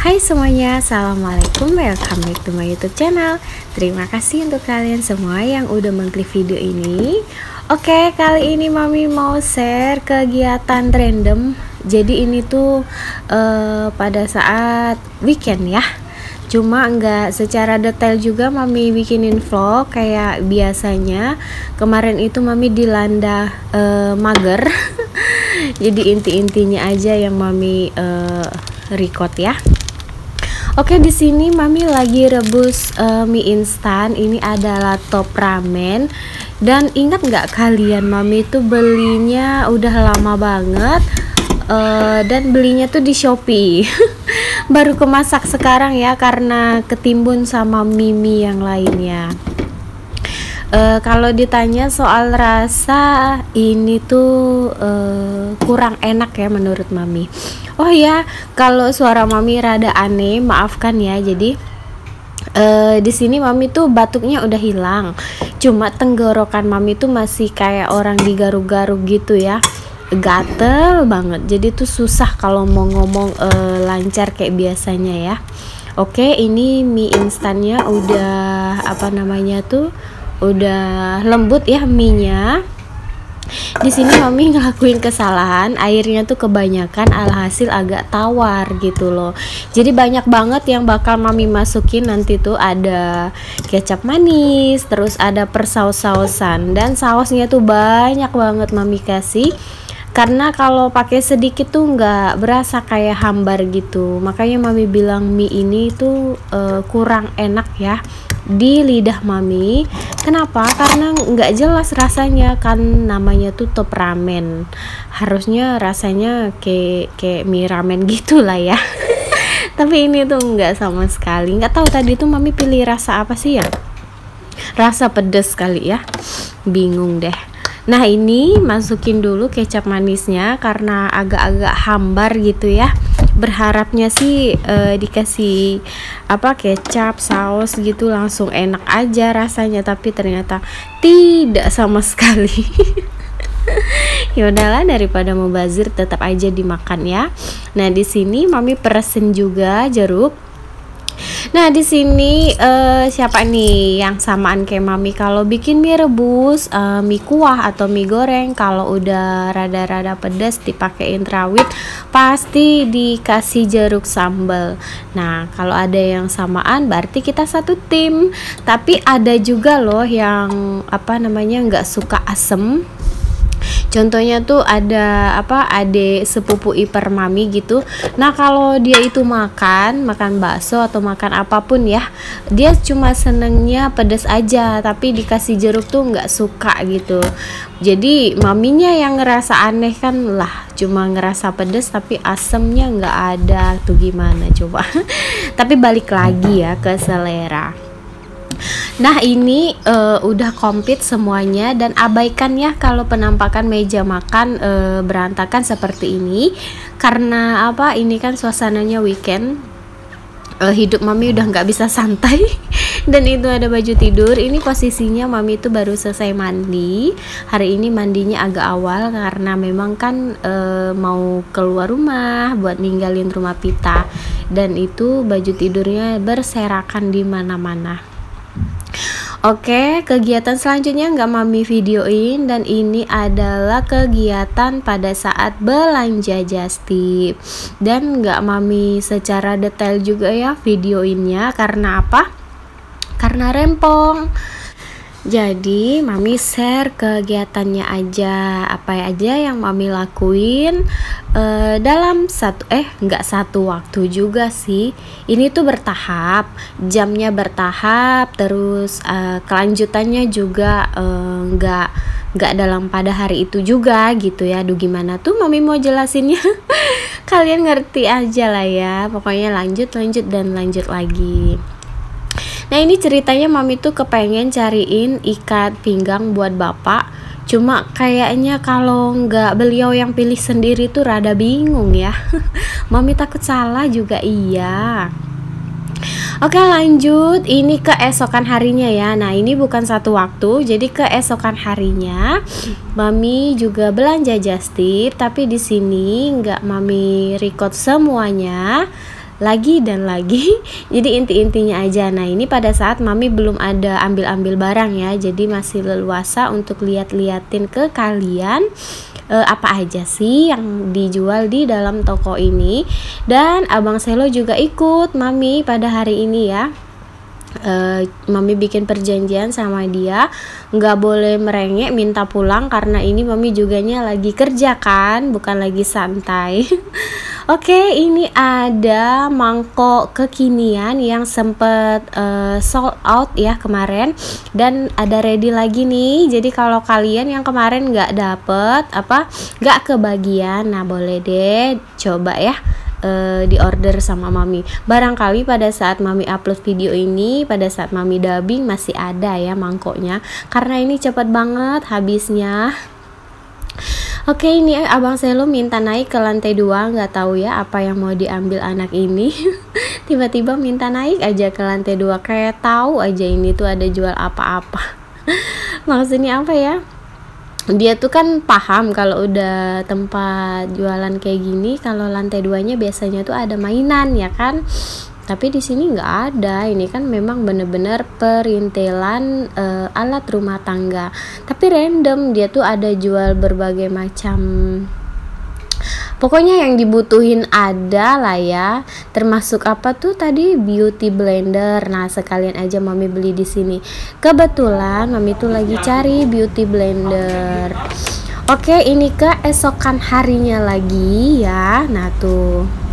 Hai semuanya, Assalamualaikum. Welcome back to my youtube channel. Terima kasih untuk kalian semua yang udah mengklik video ini. Oke, kali ini Mami mau share kegiatan random. Jadi ini tuh uh, pada saat weekend ya. Cuma nggak secara detail juga Mami bikinin vlog. Kayak biasanya Kemarin itu Mami dilanda uh, mager. Jadi inti-intinya aja yang Mami uh, record ya Oke di sini mami lagi rebus uh, mie instan. Ini adalah top ramen. Dan ingat nggak kalian mami itu belinya udah lama banget. Uh, dan belinya tuh di Shopee. Baru kemasak sekarang ya karena ketimbun sama mimi yang lainnya. Uh, kalau ditanya soal rasa ini tuh uh, kurang enak ya menurut mami oh ya kalau suara mami rada aneh maafkan ya. Jadi uh, di sini mami tuh batuknya udah hilang. Cuma tenggorokan mami tuh masih kayak orang digaruk-garuk gitu ya. Gatel banget. Jadi tuh susah kalau mau ngomong uh, lancar kayak biasanya ya. Oke ini mie instannya udah apa namanya tuh udah lembut ya mie nya di sini mami ngelakuin kesalahan airnya tuh kebanyakan alhasil agak tawar gitu loh. Jadi banyak banget yang bakal mami masukin. Nanti tuh ada kecap manis terus ada persaus-sausan. Dan sausnya tuh banyak banget mami kasih. Karena kalau pakai sedikit tuh nggak berasa kayak hambar gitu. Makanya mami bilang mie ini tuh uh, kurang enak ya di lidah mami. Kenapa? Karena nggak jelas rasanya kan namanya tuh top ramen. Harusnya rasanya kayak kayak mie ramen gitulah ya. Tapi ini tuh nggak sama sekali. Nggak tahu tadi tuh mami pilih rasa apa sih ya? Rasa pedes kali ya. Bingung deh. Nah ini masukin dulu kecap manisnya karena agak-agak hambar gitu ya berharapnya sih uh, dikasih apa kecap saus gitu langsung enak aja rasanya. Tapi ternyata tidak sama sekali. Ya udahlah daripada mau bazir tetap aja dimakan ya. Nah di sini mami peresin juga jeruk Nah, di sini uh, siapa nih yang samaan kayak mami kalau bikin mie rebus, uh, mie kuah atau mie goreng kalau udah rada-rada pedas dipakein rawit pasti dikasih jeruk sambal. Nah, kalau ada yang samaan berarti kita satu tim. Tapi ada juga loh yang apa namanya nggak suka asem contohnya tuh ada apa ade sepupu ipar mami gitu. Nah kalau dia itu makan makan bakso atau makan apa pun ya dia cuma senengnya pedas aja tapi dikasih jeruk tuh nggak suka gitu. Jadi maminya yang ngerasa aneh kan lah cuma ngerasa pedas tapi asemnya nggak ada. Tuh gimana coba? Tapi balik lagi ya ke selera Nah ini uh, udah komplit semuanya dan abaikan ya kalau penampakan meja makan uh, berantakan seperti ini. Karena apa? Ini kan suasananya weekend. Uh, hidup mami udah nggak bisa santai dan itu ada baju tidur. Ini posisinya mami itu baru selesai mandi. Hari ini mandinya agak awal karena memang kan uh, mau keluar rumah buat ninggalin rumah pita. Dan itu baju tidurnya berserakan di mana-mana Oke, kegiatan selanjutnya nggak mami videoin dan ini adalah kegiatan pada saat belanja jastip dan nggak mami secara detail juga ya videoinnya karena apa? Karena rempong jadi mami share kegiatannya aja apa aja yang mami lakuin uh, dalam satu eh nggak satu waktu juga sih. Ini tuh bertahap, jamnya bertahap, terus uh, kelanjutannya juga uh, nggak nggak dalam pada hari itu juga gitu ya. Aduh gimana tuh mami mau jelasinnya? Kalian ngerti aja lah ya. Pokoknya lanjut lanjut dan lanjut lagi. Nah ini ceritanya mami tuh kepengen cariin ikat pinggang buat bapak. Cuma kayaknya kalau nggak beliau yang pilih sendiri tuh rada bingung ya. Mami takut salah juga iya. Oke lanjut, ini keesokan harinya ya. Nah ini bukan satu waktu, jadi keesokan harinya, mami juga belanja just tapi di sini nggak mami record semuanya lagi dan lagi. Jadi inti-intinya aja. Nah ini pada saat mami belum ada ambil-ambil barang ya. Jadi masih leluasa untuk lihat-liatin ke kalian uh, apa aja sih yang dijual di dalam toko ini. Dan abang Selo juga ikut mami pada hari ini ya. Uh, mami bikin perjanjian sama dia. Nggak boleh merengek minta pulang karena ini mami juganya lagi kerja kan bukan lagi santai Oke, ini ada mangkok kekinian yang sempet uh, sold out ya kemarin. Dan ada ready lagi nih. Jadi kalau kalian yang kemarin nggak dapet apa nggak kebagian, nah boleh deh coba ya uh, di order sama mami. Barangkali pada saat mami upload video ini pada saat mami dubbing masih ada ya mangkoknya. Karena ini cepet banget habisnya Oke ini abang Selo minta naik ke lantai dua. Nggak tahu ya apa yang mau diambil anak ini. Tiba-tiba minta naik aja ke lantai dua. Kayak tahu aja ini tuh ada jual apa-apa. Maksudnya apa ya? Dia tuh kan paham kalau udah tempat jualan kayak gini kalau lantai duanya biasanya tuh ada mainan ya kan tapi di sini nggak ada. Ini kan memang bener-bener perintilan uh, alat rumah tangga. Tapi random dia tuh ada jual berbagai macam. Pokoknya yang dibutuhin ada lah ya. Termasuk apa tuh tadi? Beauty blender. Nah sekalian aja mami beli di sini. Kebetulan mami tuh lagi cari beauty blender. Oke ini keesokan harinya lagi ya. Nah tuh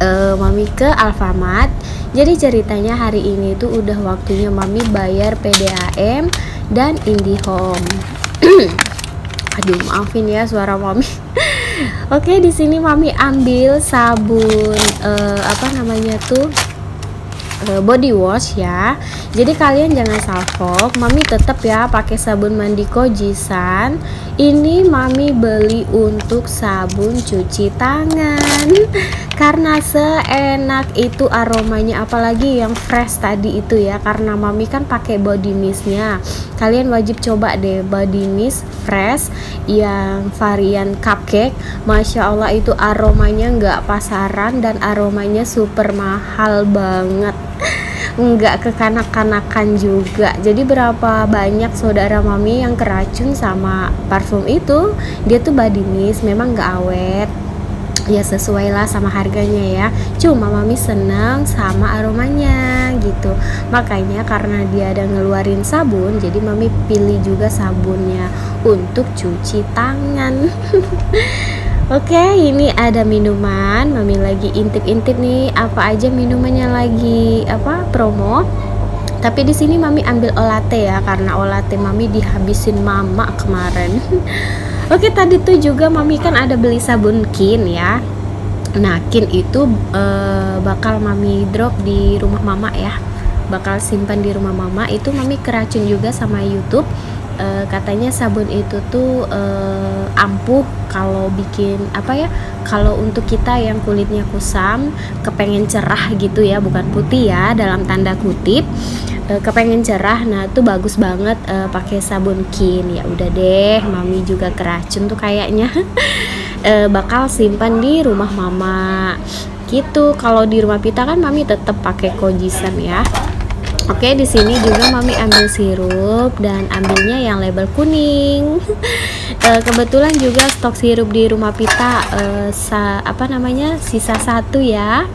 uh, mami ke Alfamart. Jadi ceritanya hari ini tuh udah waktunya mami bayar PDAM dan IndiHome. Aduh maafin ya suara mami. Oke, di sini mami ambil sabun uh, apa namanya tuh uh, body wash ya. Jadi kalian jangan salfok, mami tetap ya pakai sabun mandi Kojisan. Ini mami beli untuk sabun cuci tangan karena seenak itu aromanya apalagi yang fresh tadi itu ya. Karena mami kan pakai body mistnya. Kalian wajib coba deh body mist fresh yang varian cupcake. Masya allah itu aromanya nggak pasaran dan aromanya super mahal banget. Nggak kekanak-kanakan juga. Jadi berapa banyak saudara mami yang keracun sama parfum itu? Dia tuh body mist memang nggak awet ya sesuai lah sama harganya ya cuma mami senang sama aromanya gitu makanya karena dia ada ngeluarin sabun jadi mami pilih juga sabunnya untuk cuci tangan Oke, ini ada minuman. Mami lagi intip-intip nih apa aja minumannya lagi apa promo. Tapi di sini mami ambil olate ya karena olate mami dihabisin mama kemarin. Oke tadi tuh juga mami kan ada beli sabun kin ya. Nah kin itu uh, bakal mami drop di rumah mama ya. Bakal simpan di rumah mama. Itu mami keracun juga sama youtube. Uh, katanya sabun itu tuh uh, ampuh kalau bikin apa ya kalau untuk kita yang kulitnya kusam kepengen cerah gitu ya bukan putih ya dalam tanda kutip uh, kepengen cerah nah tuh bagus banget uh, pakai sabun kin ya udah deh mami juga keracun tuh kayaknya uh, bakal simpan di rumah mama gitu kalau di rumah pita kan mami tetap pakai kojisan ya Oke, di sini juga mami ambil sirup dan ambilnya yang label kuning. e, kebetulan juga stok sirup di rumah Pita e, sa, apa namanya? sisa satu ya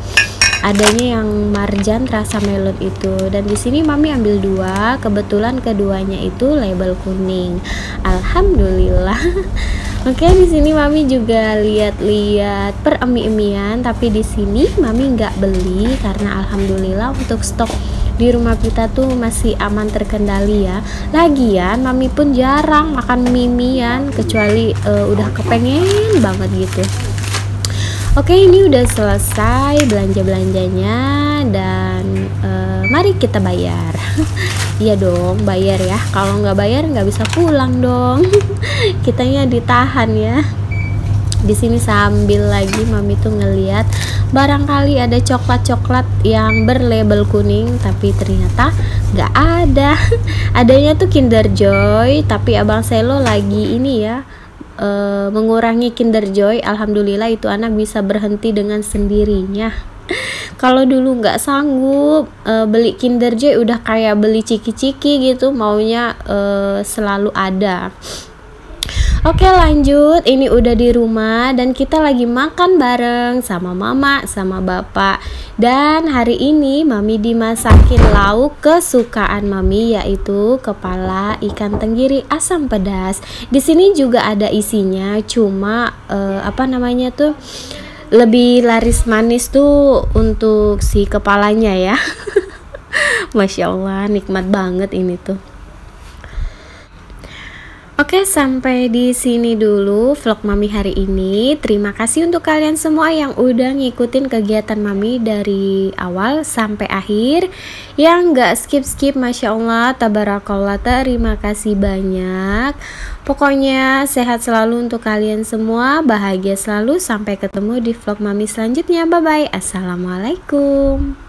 adanya yang marjan rasa melon itu. Dan di sini mami ambil dua kebetulan keduanya itu label kuning. Alhamdulillah. Oke di sini mami juga lihat-lihat per emi-emian tapi di sini mami nggak beli karena alhamdulillah untuk stok di rumah kita tuh masih aman terkendali ya. Lagian mami pun jarang makan mimian kecuali uh, udah kepengen banget gitu Oke ini udah selesai belanja-belanjanya dan uh, mari kita bayar. Iya dong bayar ya. Kalau nggak bayar nggak bisa pulang dong. Kitanya ditahan ya. Di sini sambil lagi mami tuh ngeliat barangkali ada coklat-coklat yang berlabel kuning tapi ternyata nggak ada. Adanya tuh Kinder Joy tapi abang Selo lagi ini ya uh, mengurangi Kinder Joy, alhamdulillah itu anak bisa berhenti dengan sendirinya. kalau dulu nggak sanggup uh, beli Kinder Joy udah kayak beli ciki-ciki gitu maunya uh, selalu ada Oke lanjut, ini udah di rumah dan kita lagi makan bareng sama mama sama bapak. Dan hari ini mami dimasakin lauk kesukaan mami yaitu kepala ikan tenggiri asam pedas. Di sini juga ada isinya cuma uh, apa namanya tuh lebih laris manis tuh untuk si kepalanya ya. Masya Allah nikmat banget ini tuh Oke, sampai di sini dulu vlog Mami hari ini. Terima kasih untuk kalian semua yang udah ngikutin kegiatan Mami dari awal sampai akhir. Yang gak skip-skip, Masya Allah, Tabarakallah, terima kasih banyak. Pokoknya sehat selalu untuk kalian semua, bahagia selalu. Sampai ketemu di vlog Mami selanjutnya. Bye-bye. Assalamualaikum.